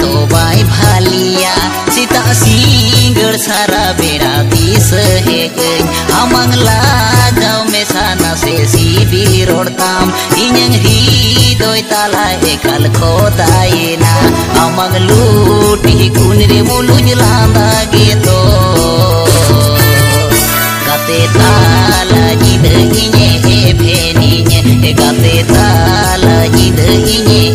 तो बाय भालिया, सीता सिंगड़ सारा बेड़ा तीस है। अमंग लाजाव में साना से सीबी रोड़ताम इन्यंग ही दोय ताला एकल खोदायना अमंग लूटी कुनरे मुलुज लांदा गे तो। गाते ताला जिद e भेनिnye गाते ताला जिद इnye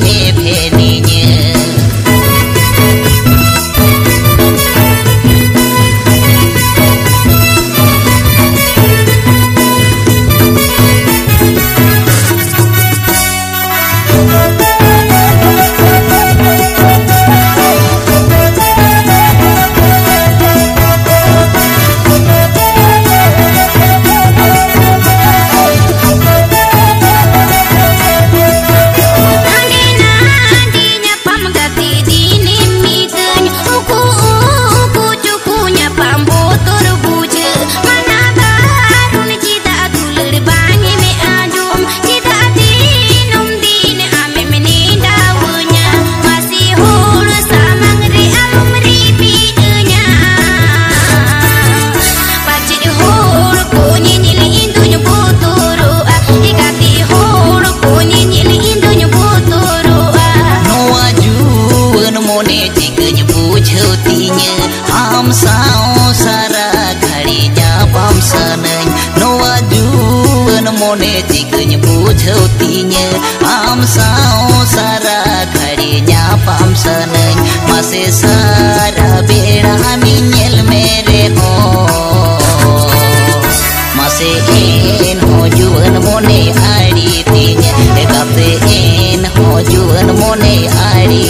मोने चिकज बुझौतीnya हम साओ सारा घड़ी जाबाम सनन नोआ जुवन मोने चिकज बुझती हम साओ सारा घड़ी जाबाम सनन मासे सारा बेड़ा मिनल मेरे हो। मासे एन हो जुवन मोने आड़ी तीnya एकाते एन हो जुवन मोने आड़ी